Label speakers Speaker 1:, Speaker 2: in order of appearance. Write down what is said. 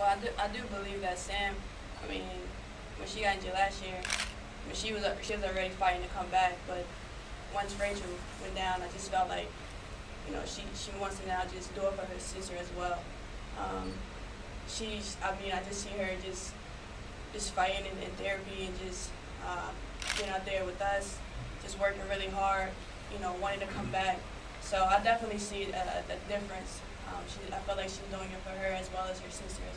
Speaker 1: Well, I do, I do believe that Sam, I mean, when she got injured last year, I she was she was already fighting to come back. But once Rachel went down, I just felt like, you know, she she wants to now just do it for her sister as well. Um, she's, I mean, I just see her just just fighting in, in therapy and just uh, being out there with us, just working really hard, you know, wanting to come back. So I definitely see a, a difference. Um, she, I feel like she's doing it for her as well as her sister.